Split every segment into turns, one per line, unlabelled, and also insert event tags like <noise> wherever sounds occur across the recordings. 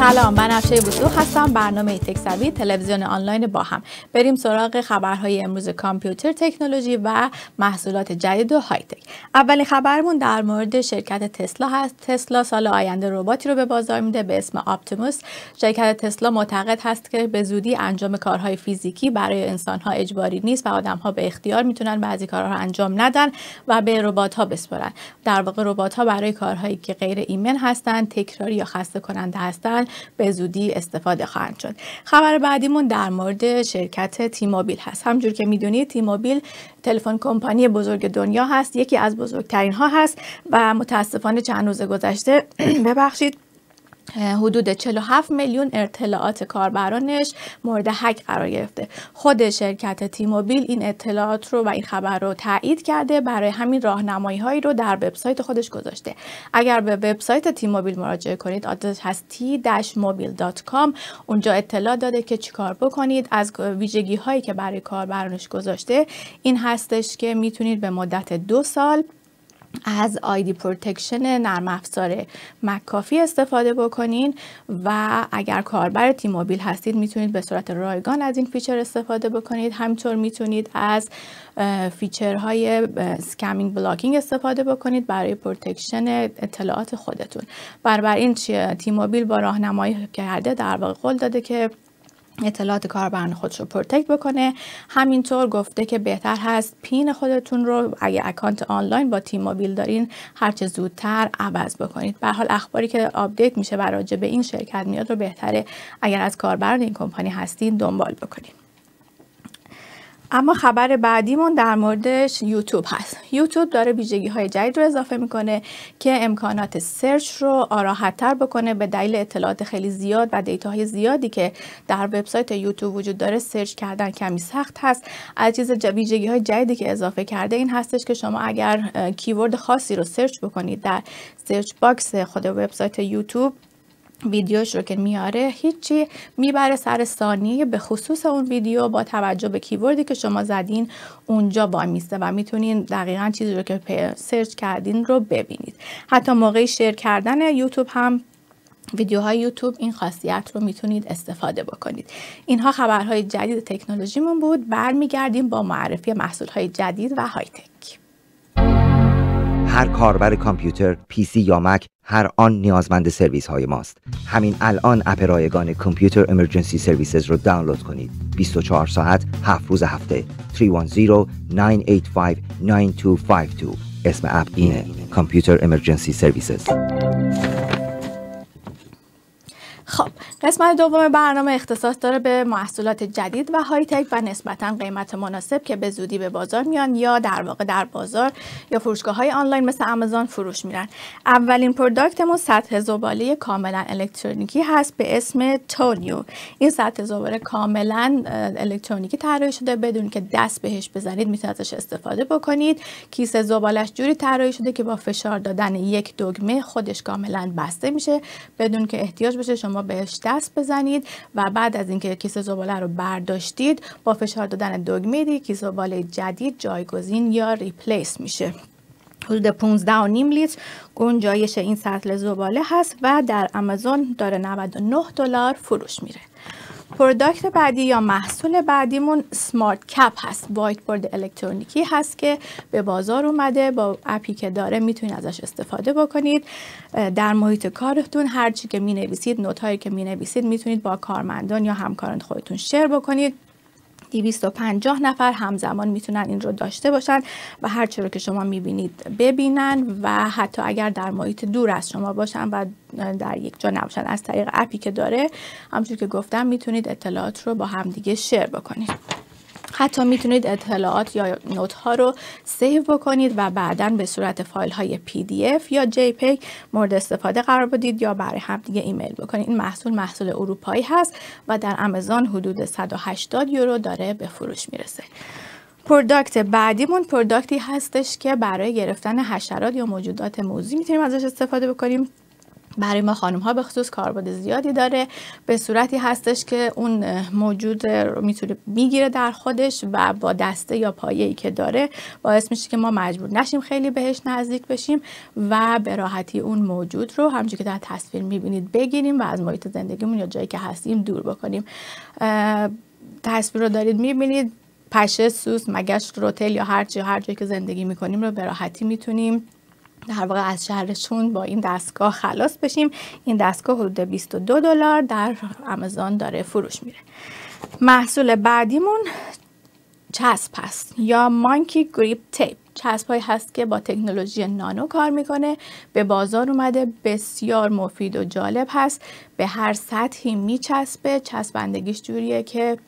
سلام من افشه بوسوخ هستم برنامه تکسوی تلویزیون آنلاین با هم. بریم سراغ خبرهای امروز کامپیوتر تکنولوژی و محصولات جدید و های تک اولین خبرمون در مورد شرکت تسلا هست. تسلا سال آینده رباتی رو به بازار میده به اسم آپتیموس. شرکت تسلا معتقد هست که به زودی انجام کارهای فیزیکی برای انسانها اجباری نیست و آدمها به اختیار می‌تونن بعضی کارها رو انجام ندن و به ربات ها بسپرن در واقع ربات ها برای کارهایی که غیر ایمن هستند تکراری یا خسته کننده هستند به زودی استفاده خواهند شد. خبر بعدیمون در مورد شرکت تیموبیل هست. همجور که می‌دونید تیموبیل تلفن کمپانی بزرگ دنیا هست. یکی از بزرگترین ها هست و متاسفانه چند روز گذشته <clears throat> ببخشید حدود 47 میلیون اطلاعات کاربرانش مورد هک قرار گرفته. خود شرکت تیموبیل این اطلاعات رو و این خبر رو تایید کرده برای همین راهنمایی هایی رو در وبسایت خودش گذاشته. اگر به وبسایت T-Mobile مراجعه کنید آدرس هست t-mobile.com اونجا اطلاع داده که چیکار بکنید. از ویژگی هایی که برای کاربرانش گذاشته این هستش که می‌تونید به مدت دو سال از ID protection نرم افزار McAfee استفاده بکنین و اگر کاربر T-Mobile هستید می‌تونید به صورت رایگان از این feature استفاده بکنید. همینطور می‌تونید از feature های scamming blocking استفاده بکنید برای protection اطلاعات خودتون. این T-Mobile با راهنمایی کرده در واقع قول داده که اطلاعات کاربران خودش رو protect بکنه. همینطور گفته که بهتر هست PIN خودتون رو اگه account آنلاین با T-Mobile دارین هرچه زودتر عوض بکنید. به حال اخباری که update میشه و راجع به این شرکت میاد رو بهتره اگر از کاربران این کمپانی هستین دنبال بکنید اما خبر بعدیمون در موردش یوتیوب هست. یوتیوب داره ویژگی های جدید رو اضافه می‌کنه که امکانات search رو تر بکنه به دلیل اطلاعات خیلی زیاد و های زیادی که در وبسایت یوتیوب وجود داره search کردن کمی سخت هست. از چیز ویژگی های جدیدی که اضافه کرده این هستش که شما اگر keyword خاصی رو search بکنید در search box خود وبسایت یوتیوب ویدیوش رو که میاره هیچی می‌بره سر ثانیه به خصوص اون ویدیو با توجه به keyword ی که شما زدین اونجا وامیسته و می‌تونین دقیقا چیزی رو که search کردین رو ببینید. حتی موقع share کردن یوتیوب هم ویدیوهای یوتیوب این خاصیت رو می‌تونید استفاده بکنید. اینها خبرهای جدید تکنولوژیمون بود. برمیگردیم با معرفی محصولهای جدید و های tech
هر کاربر کامپیوتر، PC یا Mac هر آن نیازمند سرویس های ماست. همین الان اپ رایگان کامپیوتر امرجنسی سرویسز رو دانلود کنید. 24 ساعت 7 روز هفته 310 985 9252 اسم اپ اینه کامپیوتر امرجنسی سرویسز
خب قسمت دوم برنامه اختصاص داره به محصولات جدید و های تک و نسبتا قیمت مناسب که به زودی به بازار میان یا در واقع در بازار یا فروشگاه های آنلاین مثل آمازون فروش میرن. اولین پروداکتمون سطح زباله کاملا الکترونیکی هست به اسم تونیو این سطح زباله کاملا الکترونیکی طراحی شده. بدون که دست بهش بزنید می‌تونید ازش استفاده بکنید. کیسه زبالش جوری طراحی شده که با فشار دادن یک دگمه خودش کاملا بسته میشه. بدون که احتیاج بشه شما بهش دست بزنید و بعد از اینکه کیسه زباله رو برداشتید با فشار دادن دگمه کیسه زباله جدید جایگزین یا ریپلیس میشه. حدود 15 و نیم لیتر گنجایش این سطل زباله هست و در آمازون داره 99 دلار فروش میره. product بعدی یا محصول بعدیمون smart cap هست. whiteboard الکترونیکی هست که به بازار اومده با app ی که داره می‌تونید ازش استفاده بکنید. در محیط کارتون هرچی که می نویسید note هایی که می نویسید می‌تونید با کارمندان یا همکاران خودتون share بکنید. 250 نفر همزمان می‌تونن این رو داشته باشن و هر رو که شما می‌بینید ببینن و حتی اگر در محیط دور از شما باشن و در یک جا نباشن. از طریق app ی که داره همچون که گفتم می‌تونید اطلاعات رو با همدیگه share بکنید. حتی می‌تونید اطلاعات یا note ها رو save بکنید و بعدا به صورت فایل های PDF یا JP مورد استفاده قرار بدید یا برای هم دیگه ایمیل بکنید. این محصول محصول اروپایی هست و در آمازون حدود 180 یورو داره به فروش می‌رسه. product بعدیمون product ی هستش که برای گرفتن حشرات یا موجودات موذی می‌تونیم ازش استفاده بکنیم. برای ما خانم ها به خصوص کاربرد زیادی داره. به صورتی هستش که اون موجود رو می‌تونه می‌گیره در خودش و با دسته یا پایه ای که داره باعث میشه که ما مجبور نشیم خیلی بهش نزدیک بشیم و به راحتی اون موجود رو همونجوری که در تصویر می‌بینید بگیریم و از محیط زندگیمون یا جایی که هستیم دور بکنیم. تصویر رو دارید می‌بینید. پشه سوس مگشت روتل یا هر هر جایی که زندگی می‌کنیم رو به راحتی می‌تونیم در واقع از شهرشون با این دستگاه خلاص بشیم. این دستگاه حدود 22 دلار در آمازون داره فروش میره. محصول بعدیمون چسب هست یا مانکی گریپ تیپ چسب هست که با تکنولوژی نانو کار می‌کنه. به بازار اومده بسیار مفید و جالب هست. به هر سطحی میچسبه. چسبندگیش جوریه که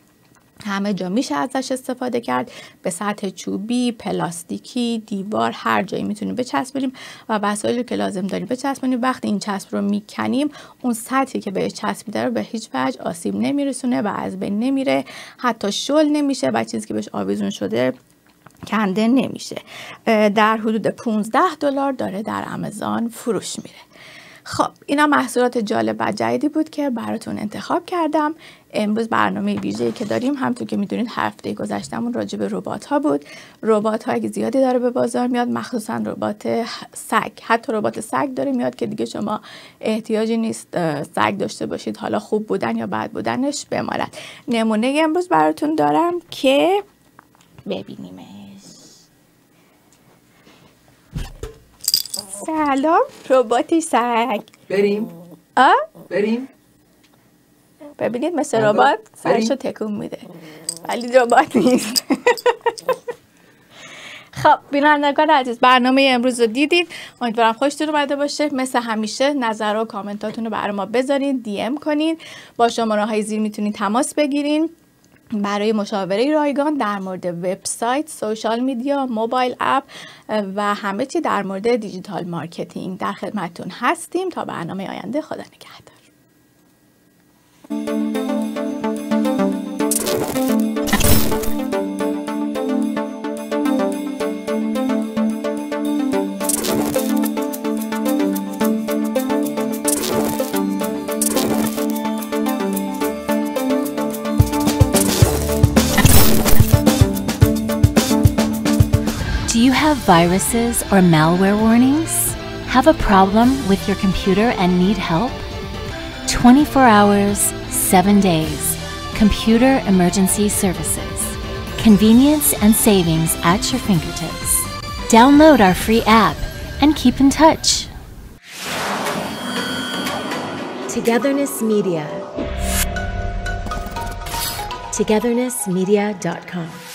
همه جا میشه ازش استفاده کرد. به سطح چوبی پلاستیکی دیوار هر جایی می‌تونیم بچسبونیم و وسایلی که لازم داریم بچسبونیم. وقتی این چسب رو می‌کنیم اون سطحی که بهش چسبیده رو به هیچ وجه آسیب نمیرسونه و از بین نمیره. حتی شل نمیشه و چیزی که بهش آویزون شده کنده نمیشه. در حدود 15 دلار داره در آمازون فروش میره. خب اینا محصولات جالب و جدیدی بود که براتون انتخاب کردم. امروز برنامه ویژه‌ای که داریم همونطور که می‌دونید هفته گذشتهمون راجع به ربات ها بود. ربات هایی که زیادی داره به بازار میاد مخصوصا ربات سگ. حتی ربات سگ داره میاد که دیگه شما احتیاجی نیست سگ داشته باشید حالا خوب بودن یا بد بودنش بماند نمونه امروز براتون دارم که ببینیمش. سلام رباتی سگ.
بریم.
آ؟
بریم.
ببینید مثل ربات سرشو تکون میده. ولی ربات نیست. خب بینندگان عزیز برنامه امروز رو دیدید. امیدوارم خوشتون اومده باشه. مثل همیشه نظر و کامنتاتون رو برای ما بذارین دی ام کنین. با شماره های زیر می‌تونید تماس بگیرین. برای مشاوره رایگان در مورد وبسایت، سوشال میدیا، موبایل اپ و همه چی در مورد digital marketing در خدمتتون هستیم. تا برنامه آینده خدا نگهدار.
Do you have viruses or malware warnings? Have a problem with your computer and need help? 24 hours, 7 days. Computer Emergency Services. Convenience and savings at your fingertips. Download our free app and keep in touch.
Togetherness Media. Togethernessmedia.com.